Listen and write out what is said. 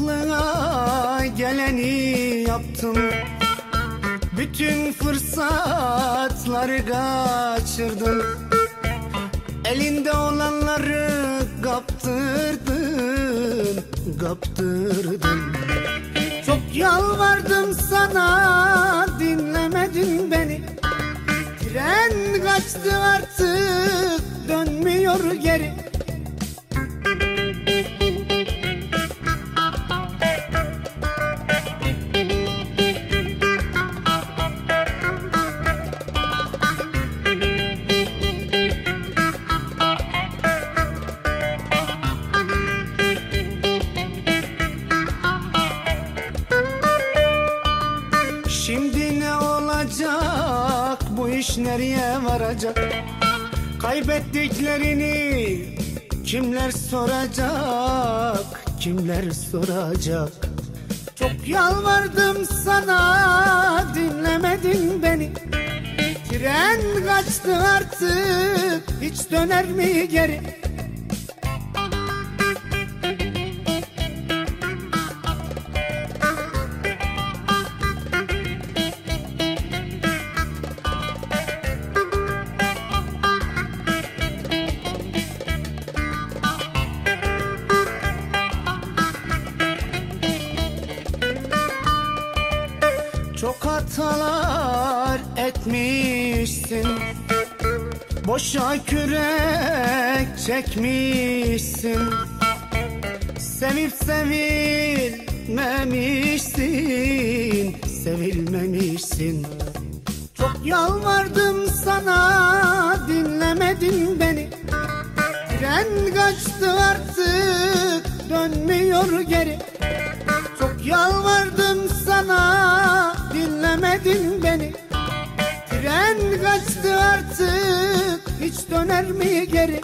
Aklına geleni yaptım Bütün fırsatları kaçırdım Elinde olanları kaptırdın Kaptırdın. Çok yalvardım sana dinlemedin beni. Tren kaçtı artık dönmüyor geri Şimdi ne olacak? Bu iş nereye varacak? Kaybettiklerini kimler soracak? Kimler soracak? Çok yalvardım sana dinlemedin beni. Tren kaçtı artık hiç döner mi geri Çok hatalar etmişsin. Boşa kürek çekmişsin. Sevip sevilmemişsin Sevilmemişsin. Çok yalvardım sana dinlemedin beni. Tren kaçtı artık dönmüyor geri Tren kaçtı artık hiç döner mi geri